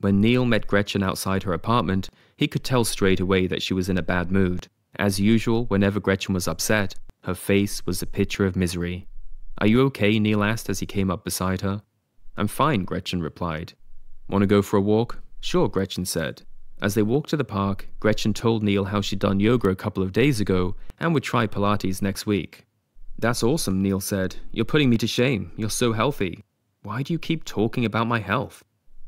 When Neil met Gretchen outside her apartment, he could tell straight away that she was in a bad mood. As usual, whenever Gretchen was upset, her face was a picture of misery. Are you okay? Neil asked as he came up beside her. I'm fine, Gretchen replied. Want to go for a walk? Sure, Gretchen said. As they walked to the park, Gretchen told Neil how she'd done yoga a couple of days ago and would try Pilates next week. That's awesome, Neil said. You're putting me to shame. You're so healthy. Why do you keep talking about my health?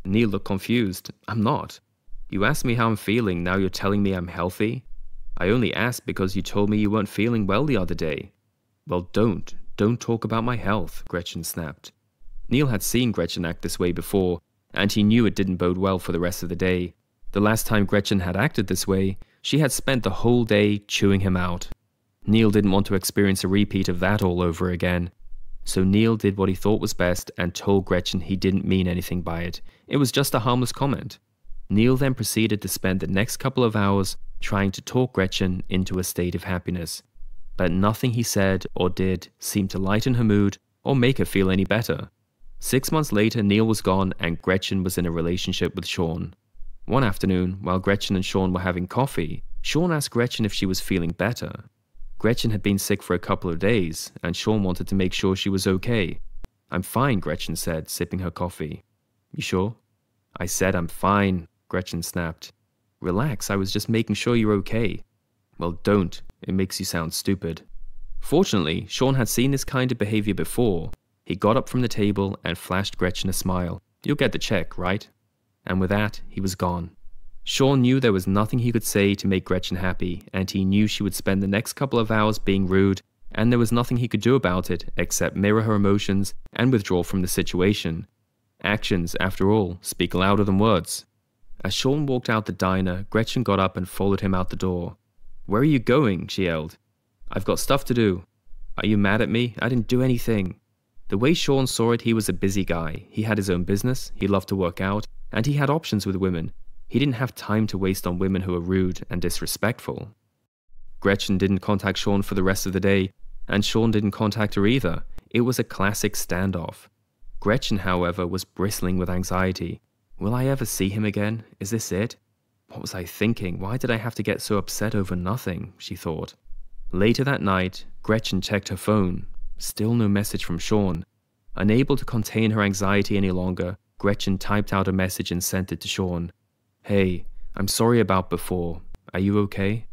Neil looked confused. I'm not. You asked me how I'm feeling, now you're telling me I'm healthy? I only asked because you told me you weren't feeling well the other day. Well, don't. Don't talk about my health, Gretchen snapped. Neil had seen Gretchen act this way before, and he knew it didn't bode well for the rest of the day. The last time Gretchen had acted this way, she had spent the whole day chewing him out. Neil didn't want to experience a repeat of that all over again. So Neil did what he thought was best and told Gretchen he didn't mean anything by it. It was just a harmless comment. Neil then proceeded to spend the next couple of hours trying to talk Gretchen into a state of happiness. But nothing he said or did seemed to lighten her mood or make her feel any better. Six months later, Neil was gone and Gretchen was in a relationship with Sean. One afternoon, while Gretchen and Sean were having coffee, Sean asked Gretchen if she was feeling better. Gretchen had been sick for a couple of days, and Sean wanted to make sure she was okay. I'm fine, Gretchen said, sipping her coffee. You sure? I said I'm fine, Gretchen snapped. Relax, I was just making sure you're okay. Well, don't. It makes you sound stupid. Fortunately, Sean had seen this kind of behavior before. He got up from the table and flashed Gretchen a smile. You'll get the check, right? And with that, he was gone. Sean knew there was nothing he could say to make Gretchen happy, and he knew she would spend the next couple of hours being rude, and there was nothing he could do about it except mirror her emotions and withdraw from the situation. Actions, after all, speak louder than words. As Sean walked out the diner, Gretchen got up and followed him out the door. Where are you going? she yelled. I've got stuff to do. Are you mad at me? I didn't do anything. The way Sean saw it, he was a busy guy. He had his own business, he loved to work out, and he had options with women. He didn't have time to waste on women who were rude and disrespectful. Gretchen didn't contact Sean for the rest of the day, and Sean didn't contact her either. It was a classic standoff. Gretchen, however, was bristling with anxiety. Will I ever see him again? Is this it? What was I thinking? Why did I have to get so upset over nothing? she thought. Later that night, Gretchen checked her phone. Still no message from Sean. Unable to contain her anxiety any longer, Gretchen typed out a message and sent it to Sean. Hey, I'm sorry about before. Are you okay?